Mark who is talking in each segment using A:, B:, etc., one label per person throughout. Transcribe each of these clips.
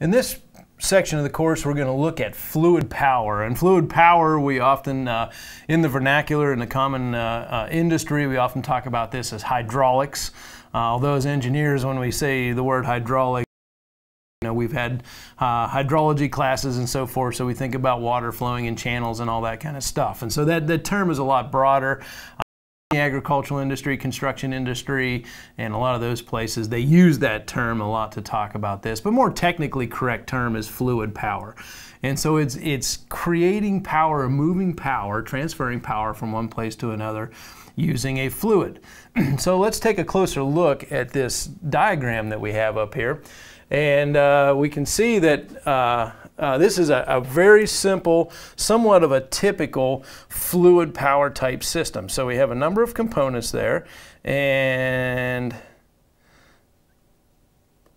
A: In this section of the course, we're going to look at fluid power. And fluid power, we often, uh, in the vernacular, in the common uh, uh, industry, we often talk about this as hydraulics. Uh, although as engineers, when we say the word hydraulic, you know, we've had uh, hydrology classes and so forth, so we think about water flowing in channels and all that kind of stuff. And so that, that term is a lot broader the agricultural industry, construction industry, and a lot of those places, they use that term a lot to talk about this. But more technically correct term is fluid power. And so it's, it's creating power, moving power, transferring power from one place to another using a fluid. so let's take a closer look at this diagram that we have up here. And uh, we can see that uh, uh, this is a, a, very simple, somewhat of a typical fluid power type system. So we have a number of components there and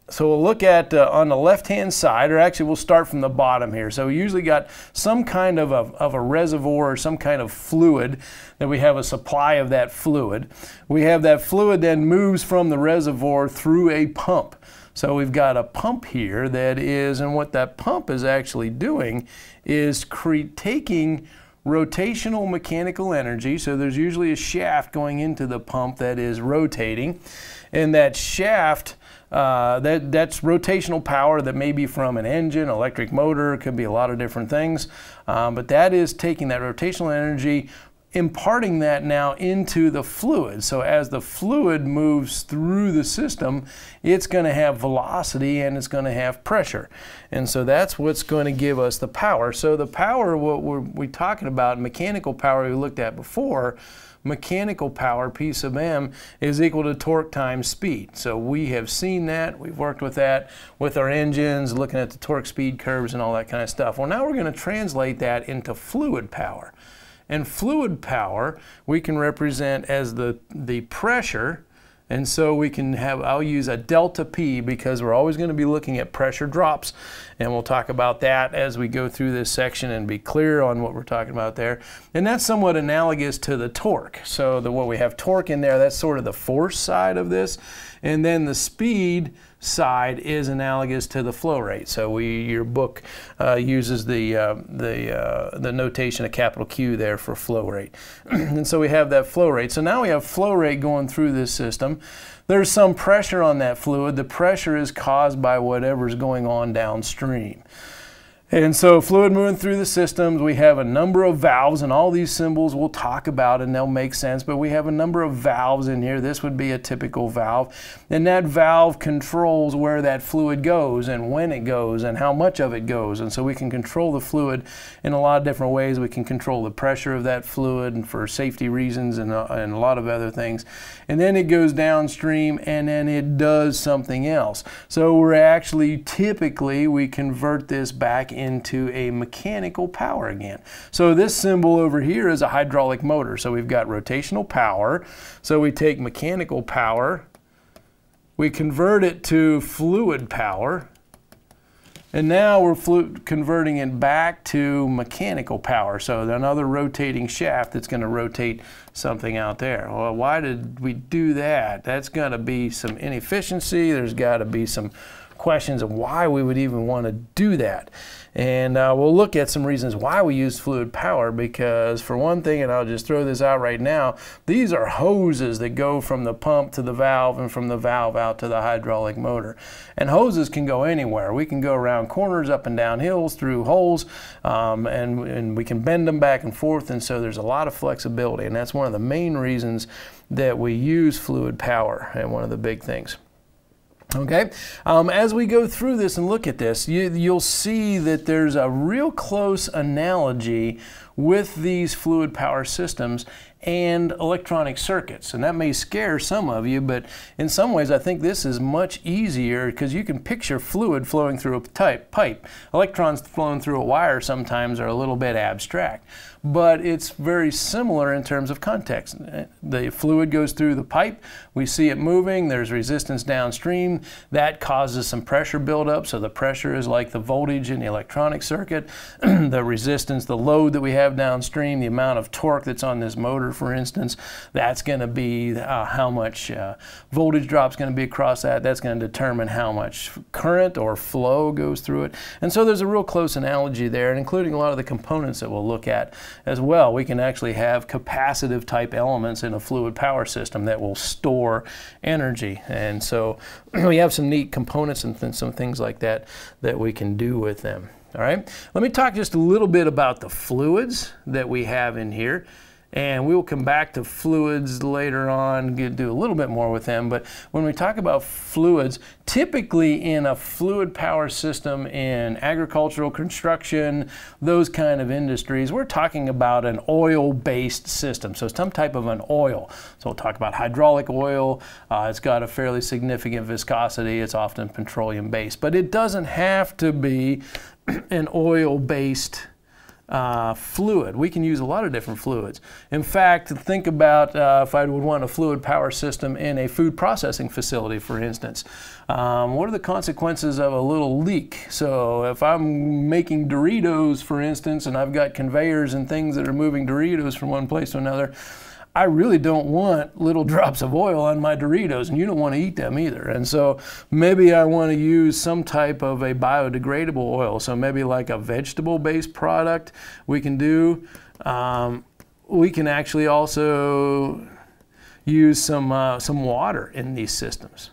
A: so we'll look at uh, on the left hand side, or actually we'll start from the bottom here. So we usually got some kind of a, of a reservoir or some kind of fluid that we have a supply of that fluid. We have that fluid then moves from the reservoir through a pump. So we've got a pump here that is, and what that pump is actually doing is taking rotational mechanical energy. So there's usually a shaft going into the pump that is rotating. And that shaft, uh, that, that's rotational power that may be from an engine, electric motor, could be a lot of different things. Um, but that is taking that rotational energy, imparting that now into the fluid. So as the fluid moves through the system, it's going to have velocity and it's going to have pressure. And so that's what's going to give us the power. So the power, what we're, we're talking about, mechanical power we looked at before, mechanical power, P sub m, is equal to torque times speed. So we have seen that, we've worked with that with our engines, looking at the torque speed curves and all that kind of stuff. Well, now we're going to translate that into fluid power. And fluid power we can represent as the, the pressure and so we can have, I'll use a delta P because we're always going to be looking at pressure drops. And we'll talk about that as we go through this section and be clear on what we're talking about there. And that's somewhat analogous to the torque. So the, what we have torque in there, that's sort of the force side of this. And then the speed side is analogous to the flow rate. So we, your book uh, uses the, uh, the, uh, the notation of capital Q there for flow rate. and so we have that flow rate. So now we have flow rate going through this system. There's some pressure on that fluid. The pressure is caused by whatever's going on downstream. And so fluid moving through the systems, we have a number of valves and all these symbols we'll talk about and they'll make sense, but we have a number of valves in here. This would be a typical valve. And that valve controls where that fluid goes and when it goes and how much of it goes. And so we can control the fluid in a lot of different ways. We can control the pressure of that fluid and for safety reasons and, uh, and a lot of other things. And then it goes downstream and then it does something else. So we're actually typically, we convert this back a mechanical power again. So this symbol over here is a hydraulic motor. So we've got rotational power. So we take mechanical power, we convert it to fluid power, and now we're converting it back to mechanical power. So another rotating shaft that's going to rotate something out there. Well, why did we do that? That's going to be some inefficiency. There's got to be some questions of why we would even want to do that. And uh, we'll look at some reasons why we use fluid power because for one thing, and I'll just throw this out right now, these are hoses that go from the pump to the valve and from the valve out to the hydraulic motor. And hoses can go anywhere. We can go around corners, up and down hills, through holes, um, and, and we can bend them back and forth. And so there's a lot of flexibility. And that's one of the main reasons that we use fluid power and one of the big things. Okay, um, as we go through this and look at this, you, you'll see that there's a real close analogy with these fluid power systems and electronic circuits. And that may scare some of you, but in some ways I think this is much easier because you can picture fluid flowing through a type, pipe. Electrons flowing through a wire sometimes are a little bit abstract, but it's very similar in terms of context. The fluid goes through the pipe, we see it moving, there's resistance downstream, that causes some pressure buildup, so the pressure is like the voltage in the electronic circuit, the resistance, the load that we have downstream, the amount of torque that's on this motor for instance, that's going to be uh, how much uh, voltage drop is going to be across that. That's going to determine how much current or flow goes through it. And so there's a real close analogy there, and including a lot of the components that we'll look at as well. We can actually have capacitive type elements in a fluid power system that will store energy. And so we have some neat components and th some things like that that we can do with them. All right, let me talk just a little bit about the fluids that we have in here. And we will come back to fluids later on, do a little bit more with them. But when we talk about fluids, typically in a fluid power system in agricultural construction, those kind of industries, we're talking about an oil-based system. So some type of an oil. So we'll talk about hydraulic oil. Uh, it's got a fairly significant viscosity. It's often petroleum-based. But it doesn't have to be an oil-based uh, fluid. We can use a lot of different fluids. In fact, think about uh, if I would want a fluid power system in a food processing facility, for instance. Um, what are the consequences of a little leak? So if I'm making Doritos, for instance, and I've got conveyors and things that are moving Doritos from one place to another, I really don't want little drops of oil on my Doritos, and you don't want to eat them either. And so maybe I want to use some type of a biodegradable oil. So maybe like a vegetable-based product we can do. Um, we can actually also use some, uh, some water in these systems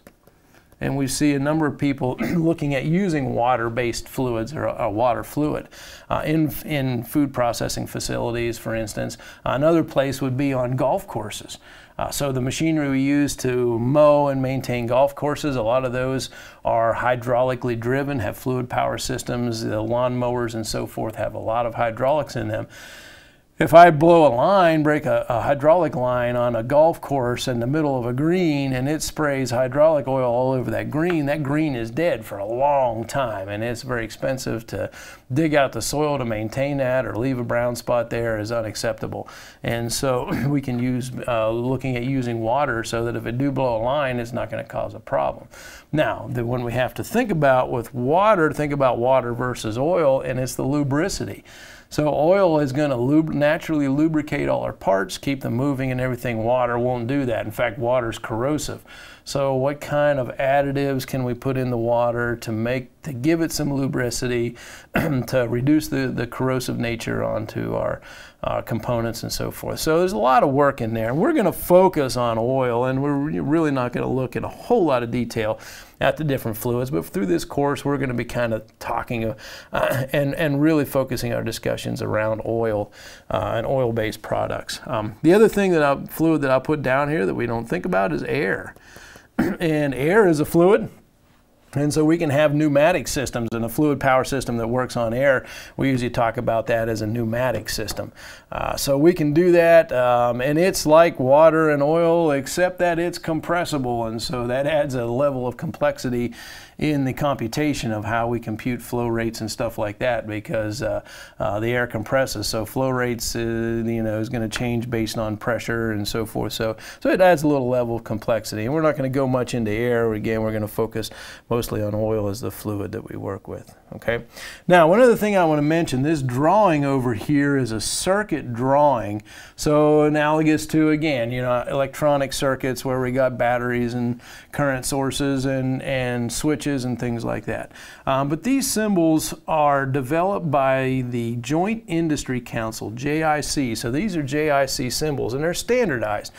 A: and we see a number of people looking at using water-based fluids or a, water fluid uh, in, in food processing facilities, for instance. Another place would be on golf courses. Uh, so the machinery we use to mow and maintain golf courses, a lot of those are hydraulically driven, have fluid power systems. The lawn mowers and so forth have a lot of hydraulics in them if I blow a line, break a, a, hydraulic line on a golf course in the middle of a green and it sprays hydraulic oil all over that green, that green is dead for a long time and it's very expensive to dig out the soil to maintain that or leave a brown spot there is unacceptable. And so we can use, uh, looking at using water so that if it do blow a line, it's not going to cause a problem. Now, the one we have to think about with water, think about water versus oil and it's the lubricity. So oil is going to lub naturally lubricate all our parts, keep them moving and everything. Water won't do that. In fact, water is corrosive. So what kind of additives can we put in the water to make to give it some lubricity, to reduce the, the corrosive nature onto our uh, components and so forth. So there's a lot of work in there. We're going to focus on oil and we're really not going to look at a whole lot of detail at the different fluids. But through this course, we're going to be kind of talking uh, and, and really focusing our discussions around oil uh, and oil-based products. Um, the other thing that I, fluid that I put down here that we don't think about is air. and air is a fluid and so we can have pneumatic systems and a fluid power system that works on air. We usually talk about that as a pneumatic system. Uh, so we can do that um, and it's like water and oil except that it's compressible and so that adds a level of complexity in the computation of how we compute flow rates and stuff like that because uh, uh, the air compresses. So flow rates, uh, you know, is going to change based on pressure and so forth. So, so it adds a little level of complexity. And we're not going to go much into air. Again, we're going to focus mostly on oil as the fluid that we work with. Okay. Now, one other thing I want to mention, this drawing over here is a circuit drawing. So analogous to, again, you know, electronic circuits where we got batteries and current sources and, and switches and things like that. Um, but these symbols are developed by the Joint Industry Council, JIC. So these are JIC symbols and they're standardized.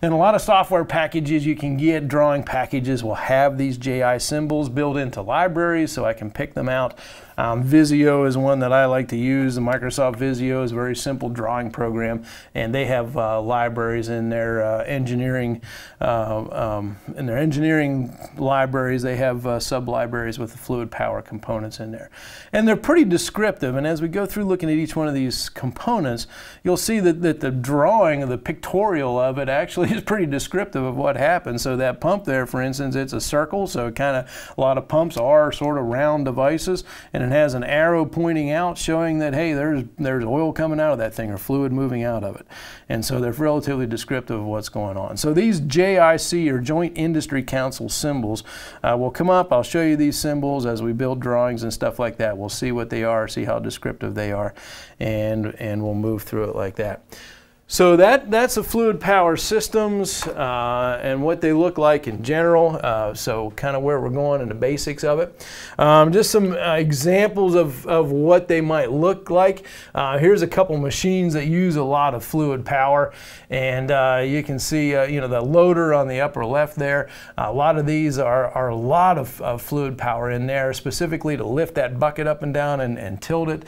A: And a lot of software packages you can get, drawing packages will have these JIC symbols built into libraries so I can pick them out. Um, Visio is one that I like to use. The Microsoft Visio is a very simple drawing program, and they have uh, libraries in their uh, engineering uh, um, in their engineering libraries. They have uh, sub libraries with the fluid power components in there, and they're pretty descriptive. And as we go through looking at each one of these components, you'll see that, that the drawing, of the pictorial of it, actually is pretty descriptive of what happens. So that pump there, for instance, it's a circle. So kind of a lot of pumps are sort of round devices, and it has an arrow pointing out showing that, hey, there's, there's oil coming out of that thing or fluid moving out of it. And so they're relatively descriptive of what's going on. So these JIC or Joint Industry Council symbols uh, will come up. I'll show you these symbols as we build drawings and stuff like that. We'll see what they are, see how descriptive they are, and, and we'll move through it like that. So that that's the fluid power systems uh, and what they look like in general. Uh, so kind of where we're going and the basics of it. Um, just some uh, examples of, of what they might look like. Uh, here's a couple machines that use a lot of fluid power, and uh, you can see uh, you know the loader on the upper left there. a lot of these are, are a lot of, of, fluid power in there, specifically to lift that bucket up and down and, and tilt it.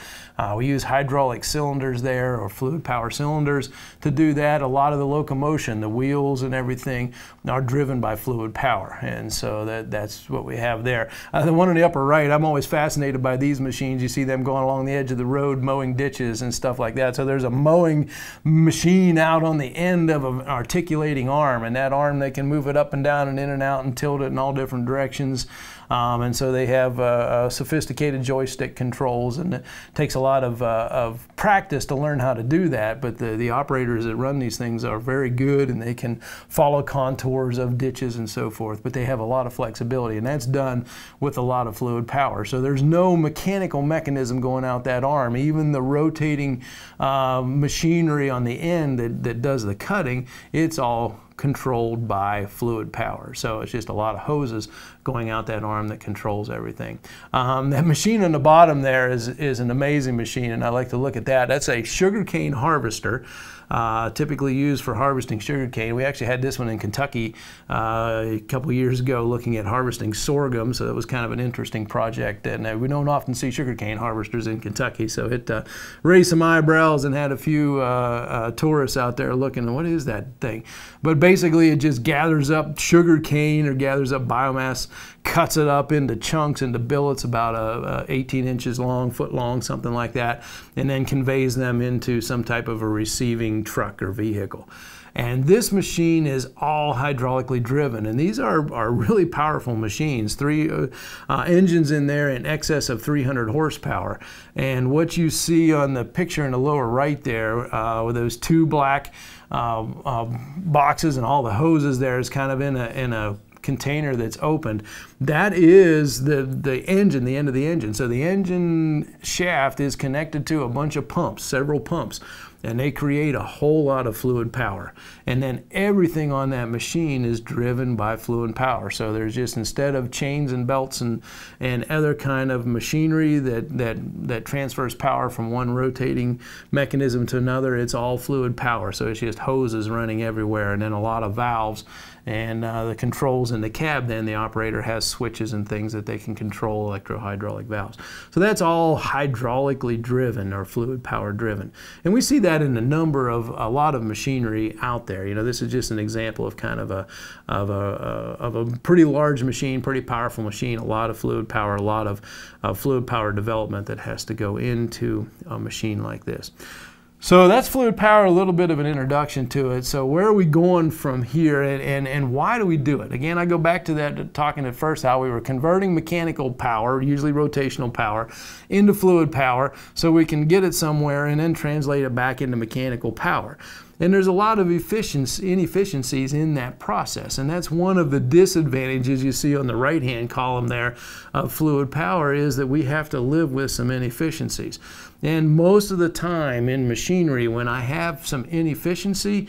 A: we use hydraulic cylinders there or fluid power cylinders to do that. A lot of the locomotion, the wheels and everything are driven by fluid power. And so that, that's what we have there. Uh, the one on the upper right, I'm always fascinated by these machines. You see them going along the edge of the road mowing ditches and stuff like that. So there's a mowing machine out on the end of an articulating arm and that arm they can move it up and down and in and out and tilt it in all different directions. Um, and so they have uh, uh, sophisticated joystick controls, and it takes a lot of, uh, of practice to learn how to do that. But the, the operators that run these things are very good, and they can follow contours of ditches and so forth. But they have a lot of flexibility, and that's done with a lot of fluid power. So there's no mechanical mechanism going out that arm. Even the rotating uh, machinery on the end that, that does the cutting, it's all controlled by fluid power. So it's just a lot of hoses going out that arm that controls everything. Um, that machine on the bottom there is, is an amazing machine and I like to look at that. That's a sugarcane harvester uh, typically used for harvesting sugarcane. We actually had this one in Kentucky uh, a couple years ago looking at harvesting sorghum, so it was kind of an interesting project. And uh, we don't often see sugarcane harvesters in Kentucky, so it uh, raised some eyebrows and had a few tourists out there looking, what is that thing? But basically, it just gathers up sugarcane or gathers up biomass cuts it up into chunks, into billets about a, a 18 inches long, foot long, something like that, and then conveys them into some type of a receiving truck or vehicle. And this machine is all hydraulically driven. And these are, are really powerful machines. Three uh, uh, engines in there in excess of 300 horsepower. And what you see on the picture in the lower right there, uh, with those two black uh, uh, boxes and all the hoses there is kind of in a, in a container that's opened, that is the, the engine, the end of the engine. So the engine shaft is connected to a bunch of pumps, several pumps and they create a whole lot of fluid power. And then everything on that machine is driven by fluid power. So there's just instead of chains and belts and, and other kind of machinery that, that, that transfers power from one rotating mechanism to another, it's all fluid power. So it's just hoses running everywhere and then a lot of valves and uh, the controls in the cab then the operator has switches and things that they can control electro-hydraulic valves. So that's all hydraulically driven or fluid power driven. And we see that in a number of a lot of machinery out there. You know, this is just an example of kind of a of a uh, of a pretty large machine, pretty powerful machine, a lot of fluid power, a lot of uh, fluid power development that has to go into a machine like this. So that's fluid power, a little bit of an introduction to it. So where are we going from here and, and, and why do we do it? Again, I go back to that talking at first how we were converting mechanical power, usually rotational power, into fluid power so we can get it somewhere and then translate it back into mechanical power. And there's a lot of inefficiencies in that process. And that's one of the disadvantages you see on the right-hand column there of fluid power is that we have to live with some inefficiencies. And most of the time in machinery, when I have some inefficiency,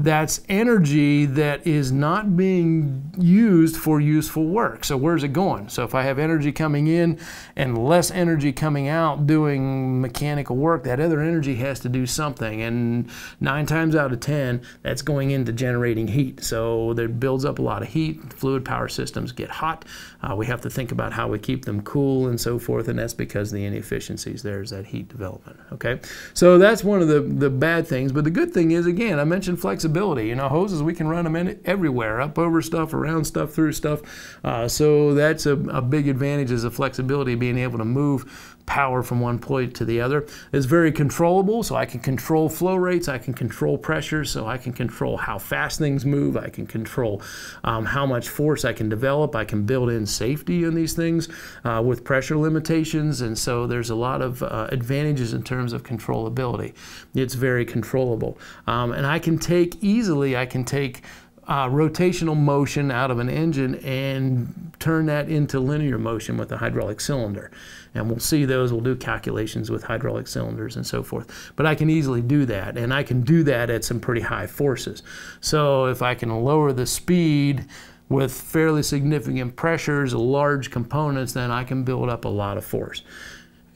A: that's energy that is not being used for useful work. So where's it going? So if I have energy coming in and less energy coming out doing mechanical work, that other energy has to do something. And nine times out of 10, that's going into generating heat. So that builds up a lot of heat. Fluid power systems get hot. Uh, we have to think about how we keep them cool and so forth. And that's because the inefficiencies, there's that heat development. Okay. So that's one of the, the bad things. But the good thing is, again, I mentioned flexibility flexibility. You know, hoses, we can run them in everywhere, up over stuff, around stuff, through stuff. Uh, so that's a, a big advantage is the flexibility, being able to move power from one point to the other. It's very controllable, so I can control flow rates, I can control pressure, so I can control how fast things move, I can control um, how much force I can develop, I can build in safety in these things uh, with pressure limitations, and so there's a lot of uh, advantages in terms of controllability. It's very controllable. Um, and I can take easily, I can take uh, rotational motion out of an engine and turn that into linear motion with a hydraulic cylinder. And we'll see those, we'll do calculations with hydraulic cylinders and so forth. But I can easily do that, and I can do that at some pretty high forces. So if I can lower the speed with fairly significant pressures, large components, then I can build up a lot of force.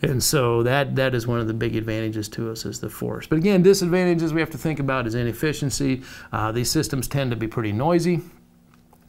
A: And so that, that is one of the big advantages to us is the force. But again, disadvantages we have to think about is inefficiency. Uh, these systems tend to be pretty noisy.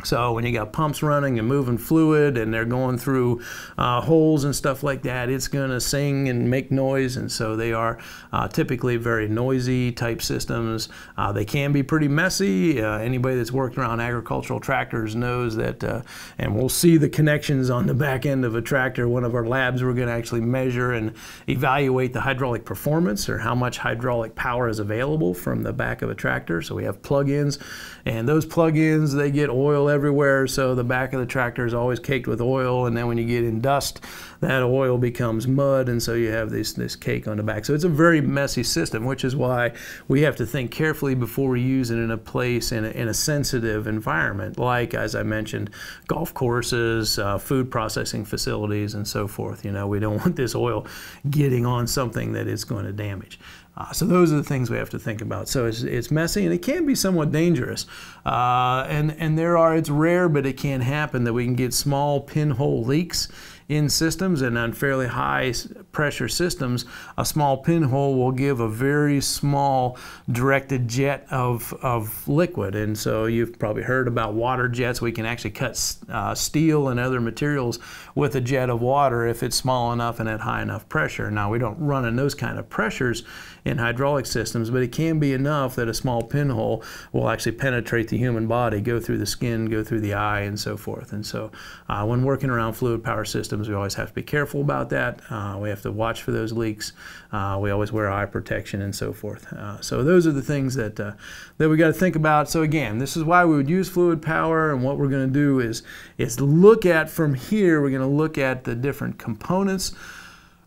A: So when you got pumps running and moving fluid and they're going through uh, holes and stuff like that, it's going to sing and make noise. And so they are uh, typically very noisy type systems. Uh, they can be pretty messy. Uh, anybody that's worked around agricultural tractors knows that, uh, and we'll see the connections on the back end of a tractor. One of our labs, we're going to actually measure and evaluate the hydraulic performance or how much hydraulic power is available from the back of a tractor. So we have plug-ins and those plug-ins, they get oil everywhere, so the back of the tractor is always caked with oil, and then when you get in dust, that oil becomes mud, and so you have this, this cake on the back. So it's a very messy system, which is why we have to think carefully before we use it in a place in a, in a sensitive environment, like, as I mentioned, golf courses, uh, food processing facilities, and so forth. You know, we don't want this oil getting on something that it's going to damage. Uh, so those are the things we have to think about. So it's, it's messy and it can be somewhat dangerous. Uh, and, and there are, it's rare, but it can happen that we can get small pinhole leaks in systems and on fairly high pressure systems, a small pinhole will give a very small directed jet of, of liquid. And so you've probably heard about water jets. We can actually cut uh, steel and other materials with a jet of water if it's small enough and at high enough pressure. Now we don't run in those kind of pressures in hydraulic systems, but it can be enough that a small pinhole will actually penetrate the human body, go through the skin, go through the eye, and so forth. And so uh, when working around fluid power systems, we always have to be careful about that. Uh, we have to watch for those leaks. Uh, we always wear eye protection and so forth. Uh, so those are the things that, uh, that we got to think about. So again, this is why we would use fluid power, and what we're going to do is, is look at from here, we're going to look at the different components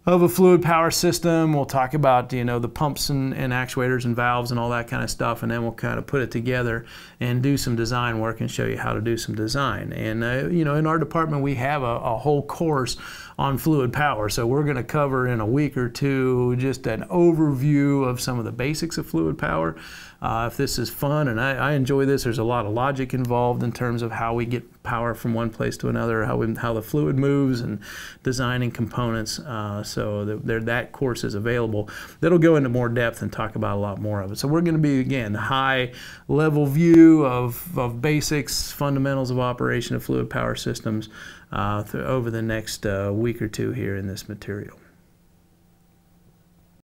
A: of a fluid power system. We'll talk about you know the pumps and, and, actuators and valves and all that kind of stuff, and then we'll kind of put it together and do some design work and show you how to do some design. And uh, you know in our department we have a, a whole course on fluid power, so we're going to cover in a week or two just an overview of some of the basics of fluid power. Uh, if this is fun and I, I, enjoy this, there's a lot of logic involved in terms of how we get power from one place to another, how, we, how the fluid moves and designing components. Uh, so the, that course is available. That'll go into more depth and talk about a lot more of it. So we're going to be, again, high level view of, of basics, fundamentals of operation of fluid power systems uh, over the next uh, week or two here in this material.